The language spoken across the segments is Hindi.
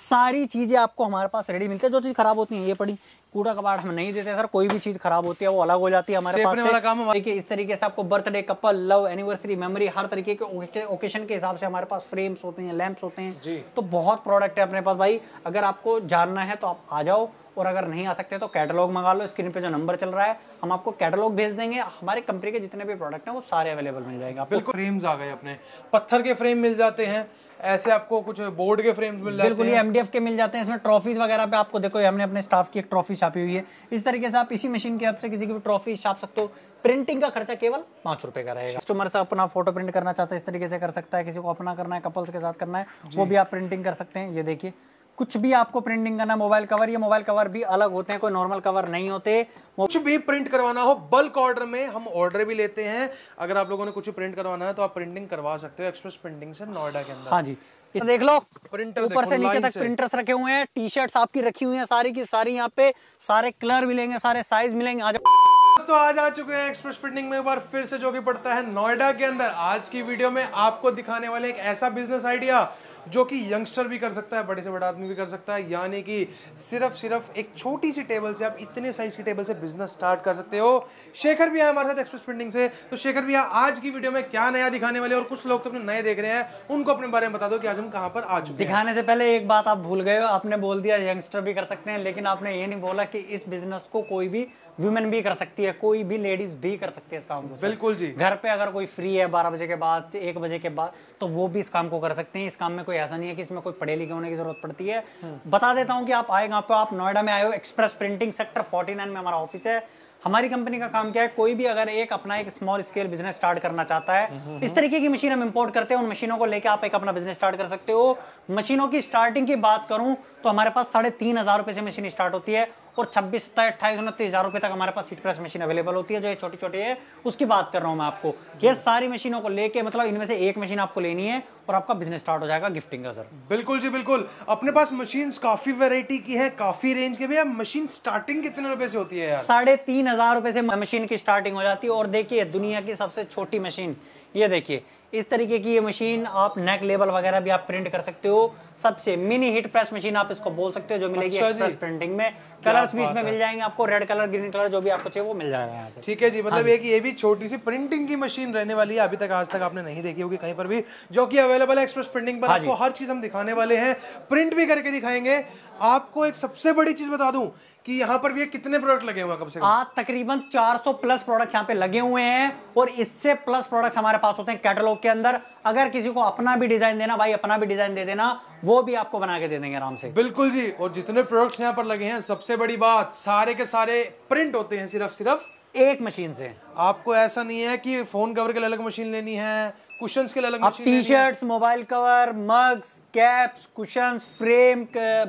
सारी चीज़ें आपको हमारे पास रेडी मिलती है। जो चीज़ खराब होती है ये पड़ी। कूड़ा कबाड़ हम नहीं देते सर। कोई भी चीज़ खराब होती है वो अलग हो जाती है हमारे पास वाला काम हमारा- देखिए इस तरीके से आपको birthday couple love anniversary memory हर तरीके के ओकेशन के हिसाब से हमारे पास फ्रेम्स होते हैं लैंप्स होते हैं। तो बहुत प्रोडक्ट है अपने पास भाई। अगर आपको जानना है तो आप आ जाओ और अगर नहीं आ सकते तो कैटलॉग मंगा लो। स्क्रीन पे जो नंबर चल रहा है हम आपको कैटलॉग भेज देंगे। हमारे कंपनी के जितने भी प्रोडक्ट हैं वो सारे अवेलेबल मिल जाएँगे आपको। बिल्कुल। फ्रेम्स आ गए अपने। पत्थर के फ्रेम मिल जाते हैं। ऐसे आपको कुछ बोर्ड के फ्रेम्स मिल जाते बिल्कुल ये एमडीएफ के मिल जाते हैं। इसमें ट्रॉफीज वगैरह पे आपको देखो हमने अपने स्टाफ की एक ट्रॉफी छापी हुई है। इस तरीके से आप इसी मशीन की आपसे किसी की भी ट्रॉफी छाप सकते हो। प्रिंटिंग का खर्चा केवल पाँच रुपए का रहेगा। कस्टमर से अपना फ़ोटो प्रिंट करना चाहता है इस तरीके से कर सकता है। किसी को अपना करना है कपल्स के साथ करना है वो भी आप प्रिंटिंग कर सकते हैं। ये देखिए कुछ भी आपको प्रिंटिंग करना मोबाइल कवर ये मोबाइल कवर भी अलग होते हैं कोई नॉर्मल कवर नहीं होते। कुछ भी प्रिंट करवाना हो बल्क ऑर्डर में हम ऑर्डर भी लेते हैं। अगर आप लोगों ने कुछ प्रिंट करवाना है तो आप प्रिंटिंग करवा सकते हो एक्सप्रेस प्रिंटिंग से नोएडा के अंदर। हाँ जी। इस देख लो प्रिंटर ऊपर से नीचे तक प्रिंटर्स रखे हुए हैं टी शर्ट्स आपकी रखी हुई हैं सारी की सारी यहाँ पे सारे कलर मिलेंगे सारे साइज़ मिलेंगे आ जाओ दोस्तों आज आ चुके हैं एक्सप्रेस प्रिंटिंग में एक बार फिर से जो कि पड़ता है नोएडा के अंदर। आज की वीडियो में आपको दिखाने वाले एक ऐसा बिज़नेस आइडिया जो कि यंगस्टर भी कर सकता है बड़े से बड़ा आदमी भी कर सकता है। यानी कि सिर्फ़ सिर्फ़ एक छोटी सी टेबल से आप इतने साइज़ की टेबल से बिज़नेस स्टार्ट कर सकते हो। शेखर भी है हमारे साथ एक्सप्रेस प्रिंटिंग से। तो शेखर भैया आज की वीडियो में क्या नया दिखाने वाले और कुछ लोग तो अपने नए देख रहे हैं उनको अपने बारे में बता दो कि आज हम कहाँ पर आ चुके दिखाने से पहले एक बात आप भूल गए हो आपने बोल दिया यंगस्टर भी कर सकते हैं लेकिन आपने ये नहीं बोला कि इस बिज़नेस को कोई भी वुमेन भी कर सकती है कोई भी लेडीज़ भी कर सकती है इस काम को। बिल्कुल जी। घर पे अगर कोई फ्री है बारह बजे के बाद एक बजे के बाद तो वो भी इस काम को कर सकते हैं। इस काम में कोई ऐसा नहीं है कि इसमें कोई पढ़े लिखे होने की ज़रूरत पड़ती है। बता देता हूँ कि आप आए कहाँ पे आप नोएडा में आए हो एक्सप्रेस प्रिंटिंग सेक्टर 49 में हमारा ऑफ़िस है। हमारी कंपनी का काम क्या है कोई भी अगर एक अपना एक स्मॉल स्केल बिज़नेस स्टार्ट करना चाहता है इस तरीके की मशीन हम इंपोर्ट करते हैं उन मशीनों को लेके आप एक अपना बिज़नेस स्टार्ट कर सकते हो। मशीनों की स्टार्टिंग की बात करूँ तो हमारे पास साढ़े तीन हज़ार रुपए से मशीन स्टार्ट होती है। और छब्बीस सत्ताईस अट्ठाईस उनतीस हज़ार रुपए तक हमारे पास हीट प्रेस मशीन अवेलेबल होती है जो ये छोटी छोटी है उसकी बात कर रहा हूँ मैं आपको। ये सारी मशीनों को लेके मतलब इनमें से एक मशीन आपको लेनी है और आपका बिज़नेस स्टार्ट हो जाएगा गिफ्टिंग का सर बिल्कुल जी बिल्कुल। अपने पास मशीन्स काफ़ी वैरायटी की है काफ़ी रेंज के भैया मशीन स्टार्टिंग कितने रुपए से होती है साढ़े तीन हज़ार रुपए से मशीन की स्टार्टिंग हो जाती है। और देखिए दुनिया की सबसे छोटी मशीन ये देखिए इस तरीके की ये मशीन आप नेक लेबल वगैरह भी आप प्रिंट कर सकते हो। सबसे मिनी हिट प्रेस मशीन आप इसको बोल सकते हो जो मिलेगी अच्छा एक्सप्रेस प्रिंटिंग में। कलर्स भी इसमें मिल जाएँगे आपको रेड कलर ग्रीन कलर जो भी आपको चाहिए वो मिल जाएगा यहाँ से। ठीक है जी मतलब ये कि ये भी छोटी सी प्रिंटिंग की मशीन रहने वाली है अभी तक आज तक आपने नहीं देखी होगी कहीं पर भी जो कि अवेलेबल है एक्सप्रेस प्रिंटिंग पर। हाँ आपको हर चीज़ हम दिखाने वाले हैं। प्रिंट भी करके दिखाएँगे। आपको एक सबसे बड़ी चीज़ बता दूँ कि यहाँ पर भी कितने प्रोडक्ट लगे हुए हैं कम से? आज तकरीबन 400 प्लस प्रोडक्ट्स यहाँ पे लगे हुए हैं और इससे प्लस प्रोडक्ट्स हमारे पास होते हैं कैटलॉग के अंदर अगर किसी को अपना भी डिज़ाइन देना भाई अपना भी डिज़ाइन दे देना वो भी आपको बना के दे देंगे आराम से। बिल्कुल जी और जितने प्रोडक्ट्स यहाँ पर लगे हैं सबसे बड़ी बात सारे के सारे प्रिंट होते हैं सिर्फ़ सिर्फ़। एक मशीन से। आपको ऐसा नहीं है कि फ़ोन कवर के लिए अलग मशीन लेनी है कुशन के लिए अलग machine t shirts mobile cover mugs caps cushion frame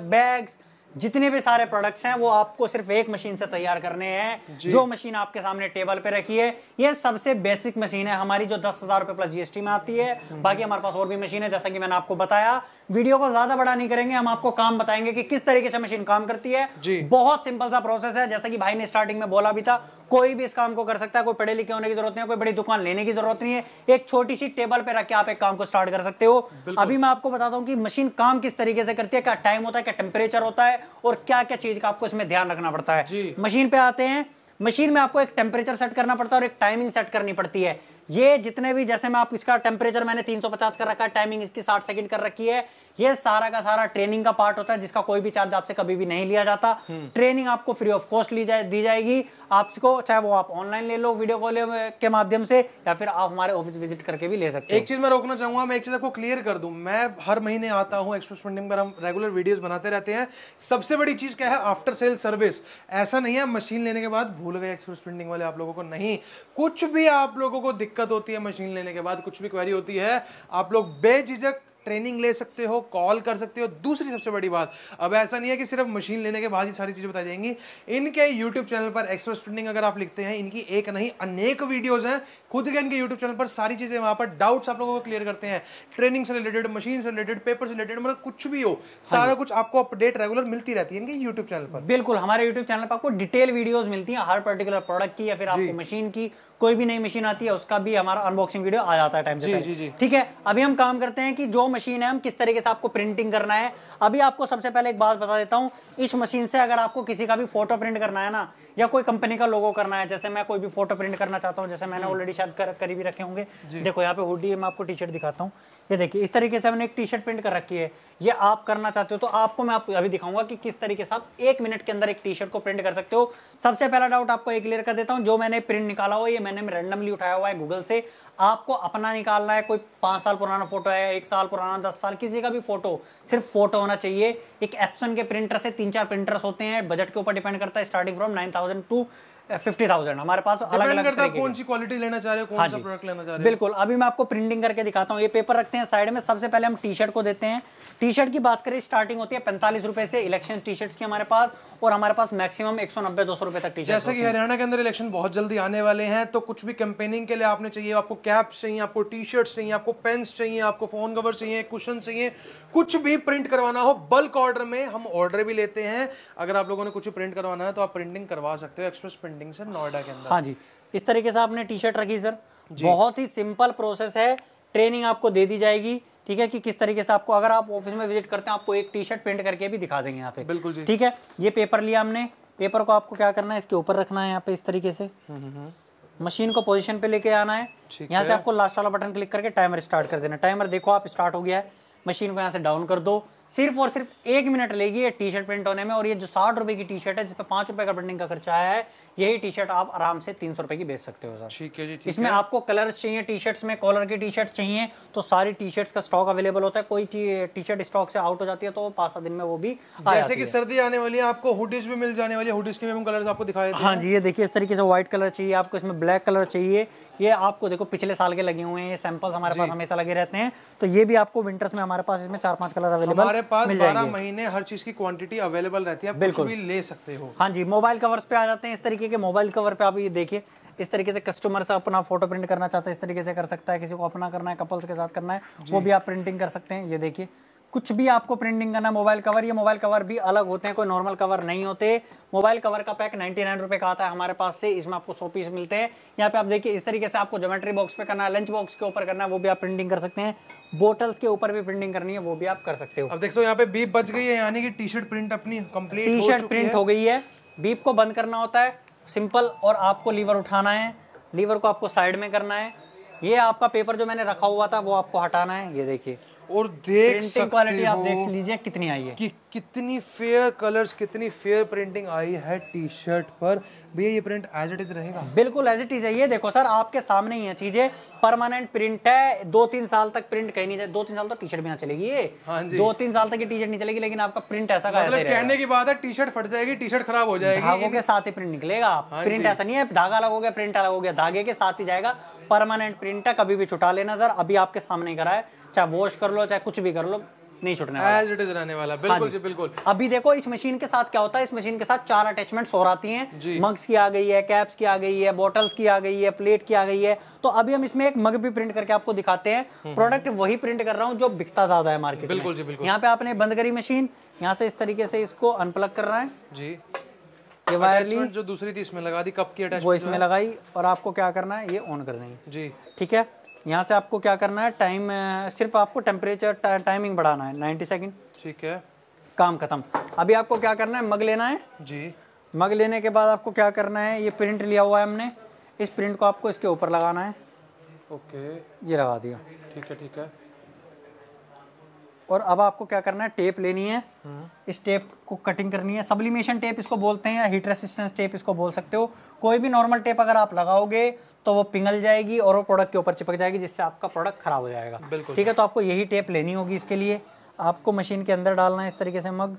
bags जितने भी सारे प्रोडक्ट्स हैं वो आपको सिर्फ़ एक मशीन से तैयार करने हैं। जो। मशीन आपके सामने टेबल पे रखी है ये सबसे बेसिक मशीन है। हमारी जो दस हज़ार रुपए प्लस जीएसटी में आती है बाकी हमारे पास और भी मशीन है जैसा कि मैंने आपको बताया। वीडियो को ज़्यादा बड़ा नहीं करेंगे हम आपको काम बताएँगे कि किस तरीके से मशीन काम करती है। जी। बहुत सिंपल सा प्रोसेस है जैसा कि भाई ने स्टार्टिंग में बोला भी था कोई भी इस काम को कर सकता है कोई पढ़े लिखे होने की ज़रूरत नहीं है कोई बड़ी दुकान लेने की ज़रूरत नहीं है। एक छोटी सी टेबल पे रख के आप एक काम को स्टार्ट कर सकते हो। अभी मैं आपको बताता हूँ कि मशीन काम किस तरीके से करती है क्या टाइम होता है क्या टेम्परेचर होता है और क्या क्या चीज़ का आपको इसमें ध्यान रखना पड़ता है। मशीन पे आते हैं मशीन में आपको एक टेम्परेचर सेट करना पड़ता है और एक टाइमिंग सेट करनी पड़ती है। ये जितने भी जैसे मैं आप इसका टेम्परेचर मैंने 350 कर रखा है टाइमिंग इसकी 60 सेकंड कर रखी है। ये सारा का सारा ट्रेनिंग का पार्ट होता है जिसका कोई भी चार्ज आपसे कभी भी नहीं लिया जाता। ट्रेनिंग आपको फ्री ऑफ़ कॉस्ट ली जाए दी जाएगी। आपको चाहे वो आप ऑनलाइन ले लो वीडियो कॉल के माध्यम से या फिर आप हमारे ऑफ़िस विज़िट करके भी ले सकते एक चीज़ मैं रोकना चाहूँगा मैं एक चीज़ आपको क्लियर कर दूँ। मैं हर महीने आता हूँ एक्सप्रेस प्रिंटिंग पर हम रेगुलर वीडियोस बनाते रहते हैं। सबसे बड़ी चीज़ क्या है? आफ्टर सेल सर्विस ऐसा नहीं है मशीन लेने के बाद भूल गए एक्सप्रेस प्रिंटिंग वाले आप लोगों को नहीं। कुछ भी आप लोगों को दिक्कत होती है मशीन लेने के बाद कुछ भी क्वेरी होती है आप लोग बेझिझक ट्रेनिंग ले सकते हो कॉल कर सकते हो। दूसरी सबसे बड़ी बात अब ऐसा नहीं है कि सिर्फ़ मशीन लेने के बाद ही सारी चीज़ें बताई जाएँगी। इनके यूट्यूब चैनल पर एक्सप्रेस प्रिंटिंग अगर आप लिखते हैं इनकी एक नहीं अनेक वीडियोस हैं। खुद के इनके यूट्यूब चैनल पर सारी चीज़ें वहाँ पर डाउट्स आप लोगों को क्लियर करते हैं। ट्रेनिंग से रिलेटेड मशीन से रिलेटेड पेपर से रिलेटेड मतलब कुछ भी हो सारा कुछ आपको अपडेट रेगुलर मिलती रहती है इनके यूट्यूब चैनल पर। बिल्कुल हमारे YouTube चैनल पर आपको डिटेल वीडियोस मिलती हैं हर पर्टिकुलर प्रोडक्ट की या फिर आपको मशीन की। कोई भी नई मशीन आती है उसका भी हमारा अनबॉक्सिंग वीडियो आ जाता है टाइम से जी, जी, जी। ठीक है? अभी हम काम करते हैं कि जो मशीन है हम किस तरीके से आपको प्रिंटिंग करना है। अभी आपको सबसे पहले एक बात बता देता हूँ इस मशीन से अगर आपको किसी का भी फ़ोटो प्रिंट करना है ना या कोई कंपनी का लोगो करना है जैसे मैं कोई भी फ़ोटो प्रिंट करना चाहता हूँ जैसे मैंने ऑलरेडी शायद कर, कर भी रखे होंगे। देखो यहाँ पे हुडी मैं आपको टी शर्ट दिखाता हूँ। ये देखिए, इस तरीके से हमने एक टी शर्ट प्रिंट कर रखी है। ये आप करना चाहते हो तो आपको मैं आपको अभी दिखाऊँगा कि किस तरीके से आप एक मिनट के अंदर एक टी शर्ट को प्रिंट कर सकते हो। सबसे पहला डाउट आपको एक क्लियर कर देता हूँ, जो मैंने प्रिंट निकाला हुआ ये मैंने रैंडमली उठाया हुआ है गूगल से। आपको अपना निकालना है, कोई पाँच साल पुराना फ़ोटो है, एक साल पुराना, दस साल, किसी का भी फ़ोटो सिर्फ़ फ़ोटो होना चाहिए। एक एप्सन के प्रिंटर से तीन चार प्रिंटर्स होते हैं बजट के ऊपर डिपेंड करता है starting from nine thousand to fifty thousand हमारे पास अलग अलग करता है कौन सी क्वालिटी लेना चाह रहे हो हाँ कौन सा जी। प्रोडक्ट लेना चाह रहे हो। बिल्कुल। अभी मैं आपको प्रिंटिंग करके दिखाता हूँ। ये पेपर रखते हैं साइड में। सबसे पहले हम टी शर्ट को देते हैं। टी शर्ट की बात करें स्टार्टिंग होती है पैंतालीस रुपए से इलेक्शन टी शर्ट्स की हमारे पास और हमारे पास मैक्सिमम एक सौ नब्बे दो सौ रुपए तक टी शर्ट जैसे कि हरियाणा के अंदर इलेक्शन बहुत जल्दी आने वाले हैं तो कुछ भी कैंपेनिंग के लिए आपने चाहिए आपको कैप्स चाहिए आपको टी शर्ट्स चाहिए आपको पेन्स चाहिए आपको फ़ोन कवर चाहिए कुशन चाहिए कुछ भी प्रिंट करवाना हो बल्क ऑर्डर में हम ऑर्डर भी लेते हैं। अगर आप लोगों ने कुछ प्रिंट करवाना है तो आप प्रिंटिंग करवा सकते हो एक्सप्रेस प्रिंटिंग से नोएडा के अंदर। हाँ जी। इस तरीके से आपने टी शर्ट रखी सर बहुत ही सिंपल प्रोसेस है। ट्रेनिंग आपको दे दी जाएगी ठीक है कि किस तरीके से आपको अगर आप ऑफ़िस में विज़िट करते हैं आपको एक टी शर्ट प्रिंट करके भी दिखा देंगे यहाँ पे। बिल्कुल जी। ठीक है? ये पेपर लिया हमने। पेपर को आपको क्या करना है इसके ऊपर रखना है यहाँ पे इस तरीके से। मशीन को पोजीशन पे लेके आना है। यहाँ से आपको लास्ट वाला बटन क्लिक करके टाइमर स्टार्ट कर देना। टाइमर देखो आप स्टार्ट हो गया है। मशीन को यहाँ से डाउन कर दो। सिर्फ़ और सिर्फ़ एक मिनट लेगी ये टी शर्ट प्रिंट होने में और ये जो साठ रुपए की टी शर्ट है जिसपे पाँच रुपए का प्रिंटिंग का खर्चा आया है यही टी शर्ट आप आराम से तीन सौ रुपए की बेच सकते हो सर। ठीक है जी ठीक इसमें आपको कलर्स चाहिए टी शर्ट्स में कॉलर की टी शर्ट चाहिए तो सारी टी शर्ट्स का स्टॉक अवेलेबल होता है। कोई टी शर्ट स्टॉक से आउट हो जाती है तो पाँच सात दिन में वो भी जैसे कि है। सर्दी आने वाली है आपको हुडीज भी मिल जाने वाली है। हुडीज के भी हम कलर्स आपको दिखाए हाँ जी ये देखिए इस तरीके से व्हाइट कलर चाहिए आपको इसमें ब्लैक कलर चाहिए ये आपको देखो पिछले साल के लगे हुए हैं ये सैंपल्स हमारे पास हमेशा लगे रहते हैं। तो ये भी आपको विंटर्स में हमारे पास इसमें चार पाँच कलर अवेलेबल हमारे पास मिल बारह जाएँगे। महीने हर चीज़ की क्वांटिटी अवेलेबल रहती है आप कुछ भी ले सकते हो। हाँ जी मोबाइल कवर्स पे आ जाते हैं इस तरीके के मोबाइल कवर पे आप ये देखिए। इस तरीके से कस्टमर से अपना फ़ोटो प्रिंट करना चाहता है इस तरीके से कर सकता है किसी को अपना करना है कपल्स के साथ करना है वो भी आप प्रिंटिंग कर सकते हैं ये देखिए। कुछ भी आपको प्रिंटिंग करना मोबाइल कवर ये मोबाइल कवर भी अलग होते हैं कोई नॉर्मल कवर नहीं होते। मोबाइल कवर का पैक नाइन्टी नाइन रुपए का आता है हमारे पास से इसमें आपको सौ पीस मिलते हैं। यहाँ पे आप देखिए इस तरीके से आपको ज्योमेट्री बॉक्स पे करना है लंच बॉक्स के ऊपर करना है वो भी आप प्रिंटिंग कर सकते हैं। बोटल्स के ऊपर भी प्रिंटिंग करनी है वो भी आप कर सकते हो। अब देखो यहाँ पे बीप बच गई है यानी कि टी शर्ट प्रिंट अपनी कंप्लीट टी शर्ट प्रिंट हो। गई है। बीप को बंद करना होता है सिंपल और आपको लीवर उठाना है। लीवर को आपको साइड में करना है। ये आपका पेपर जो मैंने रखा हुआ था वो आपको हटाना है। ये देखिए। और देख प्रिंटिंग क्वालिटी आप देख लीजिए कितनी आई है। कि कितनी फेयर कलर्स कितनी फेयर प्रिंटिंग आई है टी शर्ट पर। भैया ये प्रिंट एज इट इज़ रहेगा? बिल्कुल एज इट इज़ है ये। देखो सर आपके सामने ही है चीज़ें। परमानेंट प्रिंट है। दो तीन साल तक प्रिंट कहीं नहीं जाए दो तीन साल तो टी शर्ट भी ना चलेगी ये। हाँ जी। दो तीन साल तक ये टी शर्ट नहीं चलेगी लेकिन आपका प्रिंट ऐसा मतलब रहेगा। कहने की बात है टी शर्ट फट जाएगी टी शर्ट खराब हो जाएगी। धागों के साथ ही प्रिंट निकलेगा। प्रिंट ऐसा नहीं है धागा अलग हो गया प्रिंट अलग हो गया। धागे के साथ ही जाएगा। परमानेंट प्रिंट है कभी भी छुटा लेना सर। अभी आपके सामने ही करा है। चाहे वॉश कर लो चाहे कुछ भी कर लो नहीं छुटने वाला। एज इट इज़ रहने वाला। बिल्कुल जी। बिल्कुल। अभी देखो इस मशीन के साथ क्या होता है? इस मशीन के साथ चार अटैचमेंट्स और आती हैं। मग्स की आ गई है कैप्स की आ गई है बॉटल्स की आ गई है प्लेट की आ गई है। तो अभी हम इसमें एक मग भी प्रिंट करके आपको दिखाते हैं। प्रोडक्ट वही प्रिंट कर रहा हूँ जो बिकता ज़्यादा है मार्केट बिल्कुल जी बिल्कुल। यहाँ पे आपने बंद करी मशीन यहाँ से इस तरीके से इसको अनप्लग कर रहा है। जी। ये वायर ली अटैचमेंट जो दूसरी थी इसमें लगा दी कप की वो इसमें लगाई और आपको क्या करना है? ये ऑन कर देंगे जी। ठीक है? यहाँ से आपको क्या करना है? टाइम सिर्फ़ आपको टेम्परेचर टाइमिंग बढ़ाना है। 90 सेकेंड ठीक है। काम खत्म। अभी आपको क्या करना है? मग लेना है। जी। मग लेने के बाद आपको क्या करना है? ये प्रिंट लिया हुआ है हमने। इस प्रिंट को आपको इसके ऊपर लगाना है। ओके। ये लगा दिया। ठीक है ठीक है। और अब आपको क्या करना है? टेप लेनी है। इस टेप को कटिंग करनी है। सब्लिमेशन टेप इसको बोलते हैं या हीट रेसिस्टेंस टेप इसको बोल सकते हो। कोई भी नॉर्मल टेप अगर आप लगाओगे तो वो पिघल जाएगी और वो प्रोडक्ट के ऊपर चिपक जाएगी जिससे आपका प्रोडक्ट खराब हो जाएगा। बिल्कुल। ठीक है तो आपको यही टेप लेनी होगी इसके लिए। आपको मशीन के अंदर डालना है इस तरीके से मग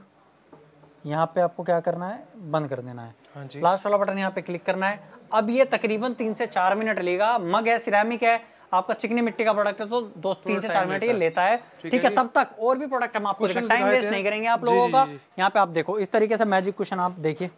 यहाँ पे आपको क्या करना है? बंद कर देना है। हाँ लास्ट वाला बटन यहाँ पे क्लिक करना है। अब ये तकरीबन तीन से चार मिनट लेगा मग है सिरामिक है। आपका चिकनी मिट्टी का प्रोडक्ट है तो दो तीन से चार मिनट ये लेता है। ठीक है तब तक और भी प्रोडक्ट हम आपको टाइम वेस्ट नहीं करेंगे आप लोगों का। यहाँ पे आप देखो इस तरीके से मैजिक क्वेश्चन आप देखिए।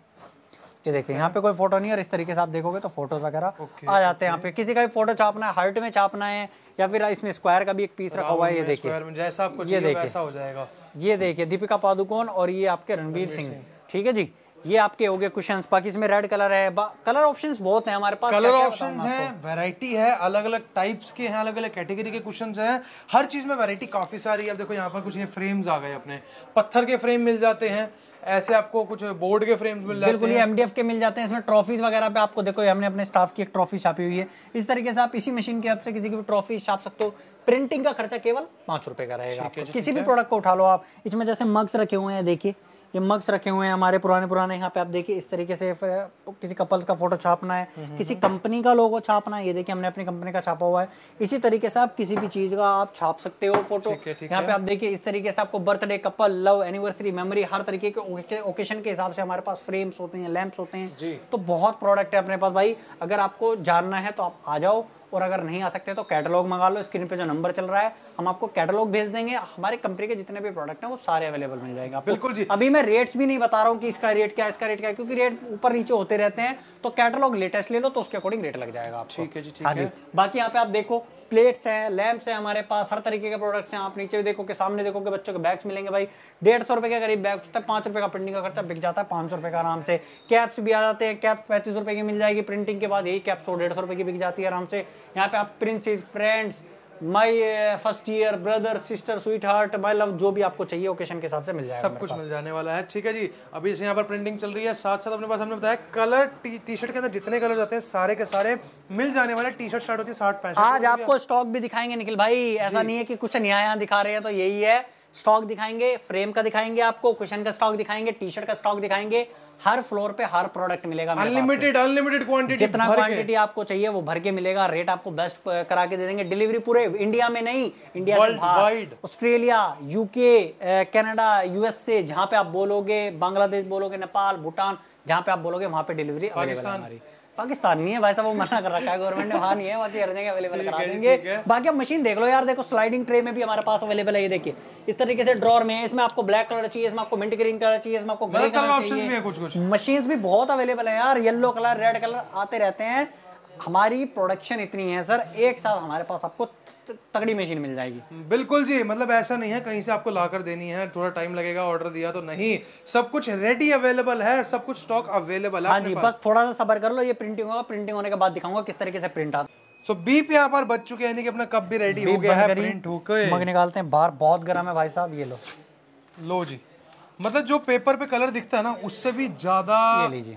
ये देखिए यहाँ पे कोई फ़ोटो नहीं है और इस तरीके से आप देखोगे तो फ़ोटोज़ वगैरह आ जाते हैं यहाँ पे। किसी का भी फ़ोटो छापना है हार्ट में छापना है या फिर इसमें स्क्वायर का भी एक पीस रखा हुआ है ये देखिए। जैसा आपको ये देखिए। हो ये देखिए दीपिका पादुकोण और ये आपके रणवीर सिंह। ठीक है जी? ये आपके हो गए क्वेश्चन बाकी इसमें रेड कलर है। कलर ऑप्शंस बहुत हैं हमारे पास। कलर ऑप्शंस हैं वैरायटी है अलग अलग टाइप्स के हैं अलग अलग कैटेगरी के कुशन हैं। हर चीज़ में वैरायटी काफ़ी सारी है। अब देखो यहाँ पर कुछ ये फ्रेम्स आ गए अपने। पत्थर के फ्रेम मिल जाते हैं। ऐसे आपको कुछ बोर्ड के फ्रेम्स मिल जाते हैं। बिल्कुल ये एमडीएफ के मिल जाते हैं। इसमें ट्रॉफीज वगैरह पे आपको देखो हमने अपने स्टाफ की एक ट्रॉफी छापी हुई है। इस तरीके से आप इसी मशीन के आपसे किसी की भी ट्रॉफी छाप सकते हो। प्रिंटिंग का खर्चा केवल पाँच रुपए का रहेगा किसी भी प्रोडक्ट को उठा लो आप। इसमें जैसे मग्स रखे हुए हैं देखिए। ये मग्स रखे हुए हैं हमारे पुराने पुराने। यहाँ पे आप देखिए इस तरीके से किसी कपल्स का फ़ोटो छापना है हम्म, हम्म, किसी कंपनी हम्म। का लोगो छापना है ये देखिए हमने अपनी कंपनी का छापा हुआ है। इसी तरीके से आप किसी भी चीज़ का आप छाप सकते हो फ़ोटो यहाँ पे आप देखिए इस तरीके से आपको birthday couple love anniversary memory हर तरीके के ओकेशन के हिसाब से हमारे पास फ्रेम्स होते हैं लैंप्स होते हैं। तो बहुत प्रोडक्ट है अपने पास भाई। अगर आपको जानना है तो आप आ जाओ और अगर नहीं आ सकते तो कैटलॉग मंगा लो स्क्रीन पे जो नंबर चल रहा है हम आपको कैटलॉग भेज देंगे। हमारे कंपनी के जितने भी प्रोडक्ट हैं वो सारे अवेलेबल मिल जाएँगे बिल्कुल जी। अभी मैं रेट्स भी नहीं बता रहा हूँ कि इसका रेट क्या इसका रेट क्या है क्योंकि रेट ऊपर नीचे होते रहते हैं तो कैटलॉग लेटेस्ट ले लो तो उसके अकॉर्डिंग रेट लग जाएगा ठीक है जी ठीक हाँ है। बाकी यहाँ पे आप देखो प्लेट्स हैं लैम्प्स हैं हमारे पास, हर तरीके के प्रोडक्ट्स हैं। आप नीचे भी देखो कि सामने देखो कि बच्चों के बैग्स मिलेंगे भाई। डेढ़ सौ रुपये के करीब बैग्स होता है पाँच रुपये का प्रिंटिंग का खर्चा बिक जाता है, पाँच सौ रुपये का आराम से। कैप्स भी आ जाते हैं कैप पैंतीस रुपये की मिल जाएगी प्रिंटिंग के बाद यही कैप सौ डेढ़ सौ रुपये की बिक जाती है आराम से। यहाँ पे आप princess friends my first year brother sister sweetheart my love जो भी आपको चाहिए ओकेशन के हिसाब से मिल जाएगा सब कुछ मिल जाने वाला है। ठीक है जी अभी इसे यहाँ पर प्रिंटिंग चल रही है। साथ साथ अपने पास हमने बताया कलर टी शर्ट के अंदर जितने कलर आते हैं सारे के सारे मिल जाने वाले। टी शर्ट स्टार्ट होती है साठ पैंसठ आज आपको स्टॉक भी दिखाएँगे निखिल भाई। ऐसा नहीं है कि कुछ नया दिखा रहे हैं तो यही है। स्टॉक दिखाएँगे फ्रेम का दिखाएँगे आपको क्वेश्चन का स्टॉक दिखाएँगे टी शर्ट का स्टॉक दिखाएँगे हर फ्लोर पे हर प्रोडक्ट मिलेगा अनलिमिटेड अनलिमिटेड क्वांटिटी जितना क्वांटिटी आपको चाहिए वो भर के मिलेगा। रेट आपको बेस्ट करा के दे देंगे। डिलीवरी पूरे इंडिया में नहीं India wide Australia UK Canada USA जहाँ पे आप बोलोगे बांग्लादेश बोलोगे नेपाल भूटान जहाँ पे आप बोलोगे वहाँ पे डिलीवरी अवेलेबल है हमारी। पाकिस्तान नहीं है भाई साहब वो मना कर रखा है गवर्नमेंट ने वहाँ नहीं है बाकी हर जगह अवेलेबल करा देंगे। बाकी आप मशीन देख लो यार देखो स्लाइडिंग ट्रे में भी हमारे पास अवेलेबल है ये देखिए। इस तरीके से ड्रॉर में इसमें आपको ब्लैक कलर चाहिए इसमें आपको मिंट ग्रीन कलर चाहिए इसमें आपको ग्रे कलर चाहिए। मशीन भी बहुत अवेलेबल है यार येलो कलर रेड कलर आते रहते हैं। हमारी प्रोडक्शन इतनी है सर एक साथ हमारे पास आपको तगड़ी मशीन मिल जाएगी। बिल्कुल जी मतलब ऐसा नहीं है कहीं से आपको लाकर देनी है थोड़ा टाइम लगेगा ऑर्डर दिया तो नहीं। सब कुछ रेडी अवेलेबल है सब कुछ स्टॉक अवेलेबल है हाँ जी बस थोड़ा सा सबर कर लो ये प्रिंटिंग होगा प्रिंटिंग होने के बाद दिखाऊँगा किस तरीके से प्रिंट आता सो बीप यहाँ पर बच चुके हैं कि अपना कप भी रेडी हो गया है प्रिंट होकर मग निकालते हैं बाहर बहुत गर्म है भाई साहब ये लो। लो जी। मतलब जो पेपर पे कलर दिखता है ना उससे भी ज़्यादा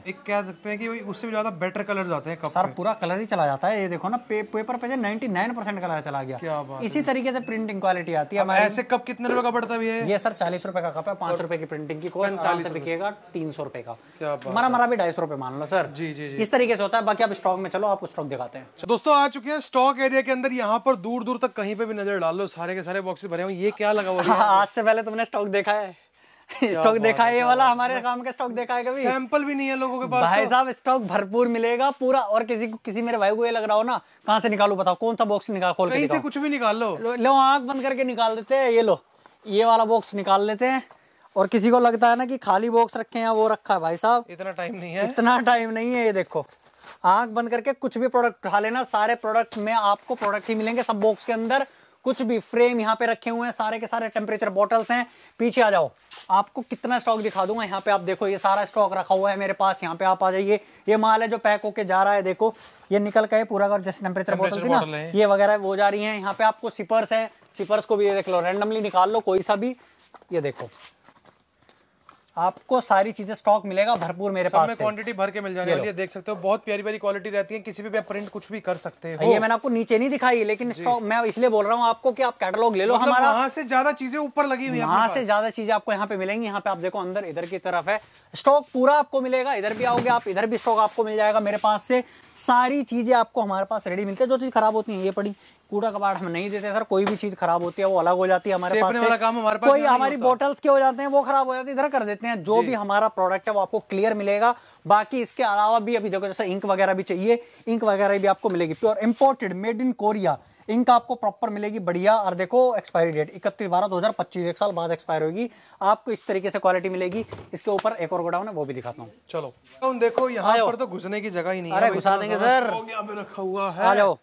एक कह सकते हैं कि उससे भी ज़्यादा बेटर कलर जाते हैं सर पूरा कलर ही चला जाता है। ये देखो ना पे, पेपर पे 99 परसेंट कलर चला गया। क्या बात इसी तरीके से प्रिंटिंग क्वालिटी आती है हमारे। ऐसे कप कितने रुपए का पड़ता है ये सर चालीस रुपए का कप है। पाँच रुपए की प्रिंटिंग की बिकेगा तीन सौ रुपए का। हमारा हमारा भी ढाई सौ रुपए मान लो सर। जी जी इस तरीके से होता है। बाकी आप स्टॉक में चलो आपको स्टॉक दिखाते हैं। दोस्तों आ चुके हैं स्टॉक एरिया के अंदर। यहाँ पर दूर दूर तक कहीं पे भी नज़र डाल लो। सारे के सारे बॉक्सेस भरे हुए ये क्या लगा हुआ आज से पहले तुमने स्टॉक देखा है। स्टॉक देखा है ये वाला? हमारे काम का स्टॉक देखा है कभी? सैंपल भी नहीं है लोगों के पास भाई तो। साहब स्टॉक भरपूर मिलेगा पूरा और किसी को किसी मेरे भाई को ये लग रहा हो ना कहाँ से निकालू बताओ? कौन सा बॉक्स निकाल खोल कहीं से कुछ भी निकाल लो। लो आँख बंद करके निकाल देते हैं ये लो। ये वाला बॉक्स निकाल लेते हैं। और किसी को लगता है ना कि खाली बॉक्स रखे हैं वो रखा है भाई साहब। इतना टाइम नहीं है। इतना टाइम नहीं है ये देखो। आँख बंद करके कुछ भी प्रोडक्ट उठा लेना सारे प्रोडक्ट में आपको प्रोडक्ट ही मिलेंगे सब बॉक्स के अंदर। कुछ भी फ्रेम यहाँ पे रखे हुए हैं सारे के सारे टेम्परेचर बॉटल्स हैं। पीछे आ जाओ। आपको कितना स्टॉक दिखा दूँगा? यहाँ पे आप देखो ये सारा स्टॉक रखा हुआ है मेरे पास। यहाँ पे आप आ जाइए। ये माल है जो पैक होके जा रहा है देखो। ये निकल के पूरा जैसे टेम्परेचर बॉटल थी ना ये। वगैरह वो जा रही है। यहाँ पे आपको सिपर्स है। सिपर्स को भी ये देख लो रेंडमली निकाल लो कोई सा भी। ये देखो। आपको सारी चीज़ें स्टॉक मिलेगा भरपूर मेरे पास क्वांटिटी भर के मिल जाने वाली है देख सकते हो बहुत प्यारी प्यारी क्वालिटी रहती है किसी भी प्रिंट कुछ भी कर सकते हो। ये मैंने आपको नीचे नहीं दिखाई लेकिन स्टॉक मैं इसलिए बोल रहा हूँ आपको कि आप कैटलॉग ले लो मतलब हमारा। वहाँ से ज़्यादा चीज़ें ऊपर लगी हुई वहाँ से ज़्यादा चीज़ें आपको यहाँ पे मिलेंगी यहाँ पे आप देखो अंदर इधर की तरफ़ है। स्टॉक पूरा आपको मिलेगा इधर भी आओगे आप इधर भी स्टॉक आपको मिल जाएगा मेरे पास से। सारी चीज़ें आपको हमारे पास रेडी मिलती है। जो चीज़ खराब होती है ये पड़ी। कूड़ा कबाड़ हम नहीं देते सर कोई भी चीज़ खराब होती है वो अलग हो जाती है हमारे पास कोई हमारी बोटल्स के हो जाते हैं वो खराब हो जाते हैं इधर कर देते हैं। जो भी हमारा प्रोडक्ट है वो आपको क्लियर मिलेगा। बाकी इसके अलावा भी अभी देखो जैसे इंक वगैरह भी चाहिए इंक वगैरह भी आपको मिलेगी। Pure imported made in Korea ink आपको प्रॉपर मिलेगी बढ़िया। और देखो एक्सपायरी डेट इकतीस बारह दो हज़ार पच्चीस एक साल बाद एक्सपायर होगी। आपको इस तरीके से क्वालिटी मिलेगी। इसके ऊपर एक और गोडाउन है वो भी दिखाता हूँ। चलो। देखो यहाँ पर तो घुसने की जगह ही नहीं अरे घुसा देंगे सर। रखा हुआ है। आ जाओ।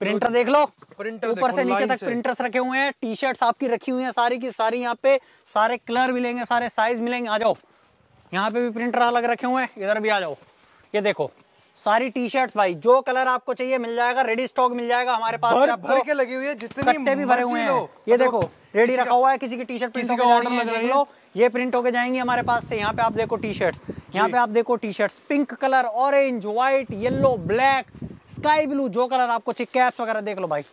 प्रिंटर देख लो। प्रिंटर ऊपर से नीचे तक प्रिंटर्स रखे हुए हैं टी शर्ट आपकी रखी हुई है सारी की सारी यहाँ पे सारे कलर मिलेंगे सारे साइज़ मिलेंगे। आ जाओ। यहाँ पे भी प्रिंटर अलग रखे हुए हैं इधर भी आ जाओ। ये देखो सारी टी शर्ट भाई जो कलर आपको चाहिए मिल जाएगा रेडी स्टॉक मिल जाएगा हमारे पास भर भर के लगी हुई है जितनी भी भरे हुए हैं। ये देखो रेडी रखा हुआ है किसी की टी शर्ट प्रिंट किसी होके का जा रही order है लग रहा देख है। लो ये प्रिंट होके जाएँगी हमारे पास से यहाँ पे आप देखो टी शर्ट यहाँ पे आप देखो t shirt pink colour orange white yellow black sky blue जो कलर आपको चाहिए कैप्स वगैरह देख लो भाई।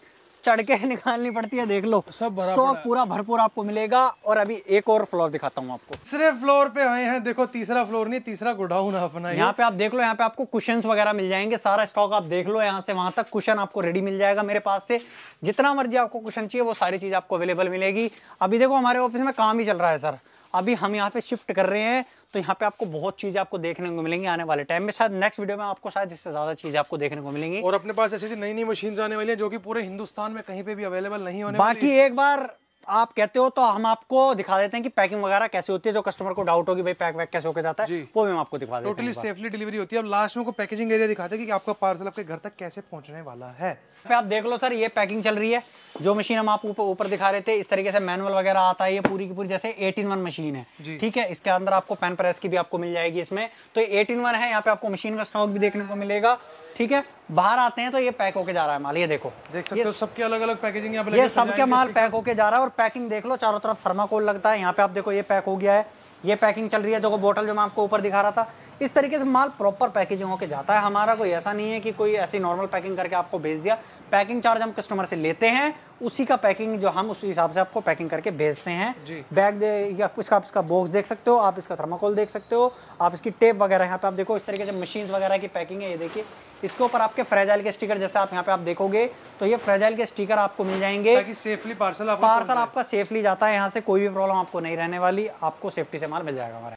चढ़ के निकालनी पड़ती है देख लो। सब स्टॉक पूरा भरपूर आपको मिलेगा। और अभी एक और फ्लोर दिखाता हूँ आपको। तीसरे फ्लोर पे आए हैं देखो तीसरा फ्लोर नहीं तीसरा गोडाउन अपना यहाँ पे आप देख लो यहाँ पे आपको कुशन वगैरह मिल जाएँगे। सारा स्टॉक आप देख लो यहाँ से वहाँ तक कुशन आपको रेडी मिल जाएगा मेरे पास से। जितना मर्ज़ी आपको कुशन चाहिए वो सारी चीज़ आपको अवेलेबल मिलेगी। अभी देखो हमारे ऑफ़िस में काम ही चल रहा है सर। अभी हम यहाँ पे शिफ्ट कर रहे हैं। तो यहाँ पे आपको बहुत चीज़ें आपको देखने को मिलेंगी आने वाले टाइम में। शायद नेक्स्ट वीडियो में आपको शायद इससे ज़्यादा चीज़ें आपको देखने को मिलेंगी। और अपने पास ऐसी नई नई मशीन आने वाली है जो कि पूरे हिंदुस्तान में कहीं पे भी अवेलेबल नहीं होने बाकी एक बार आप कहते हो तो हम आपको दिखा देते हैं कि पैकिंग वगैरह कैसे होती है जो कस्टमर को डाउट होगी भाई पैक वैक कैसे होके जाता है वो भी हम आपको दिखा देते हैं टोटली सेफली डिलीवरी होती है। अब लास्ट में को पैकेजिंग एरिया दिखाते हैं कि आपका पार्सल आपके घर तक कैसे पहुँचने वाला है। आप देख लो सर ये पैकिंग चल रही है। जो मशीन हम आपको ऊपर दिखा रहे थे इस तरीके से मैनुअल वगैरह आता है ये पूरी की पूरी जैसे एट इन वन मशीन है। ठीक है? इसके अंदर आपको पेन प्रेस की भी आपको मिल जाएगी इसमें। तो ये एट इन वन है यहाँ पे आपको मशीन का स्टॉक भी देखने को मिलेगा। ठीक है? बाहर आते हैं तो ये पैक होके जा रहा है माल ये देखो। देख सकते हो सबके अलग अलग पैकेजिंग यहाँ पे ये सबके माल पैक होके जा रहा है और पैकिंग देख लो चारों तरफ़ थर्माकोल लगता है यहाँ पे आप देखो ये पैक हो गया है। ये पैकिंग चल रही है देखो बोतल जो मैं आपको ऊपर दिखा रहा था इस तरीके से माल प्रॉपर पैकेजिंग होकर जाता है। हमारा कोई ऐसा नहीं है कि कोई ऐसी नॉर्मल पैकिंग करके आपको भेज दिया। पैकिंग चार्ज हम कस्टमर से लेते हैं उसी का पैकिंग जो हम उस हिसाब से आपको पैकिंग करके भेजते हैं। बैग दे या इसका आप इसका बॉक्स देख सकते हो आप इसका थर्माकोल देख सकते हो आप इसकी टेप वगैरह यहाँ पे आप देखो इस तरीके से मशीन वगैरह की पैकिंग है ये देखिए। इसके ऊपर आपके फ्रेजाइल के स्टिकर जैसे आप यहाँ पे आप देखोगे तो ये फ्रेजाइल के स्टिकर आपको मिल जाएँगे। ताकि सेफली पार्सल पार्सल आपका सेफली जाता है यहाँ से कोई भी प्रॉब्लम आपको नहीं रहने वाली आपको सेफ्टी से माल मिल जाएगा हमारे।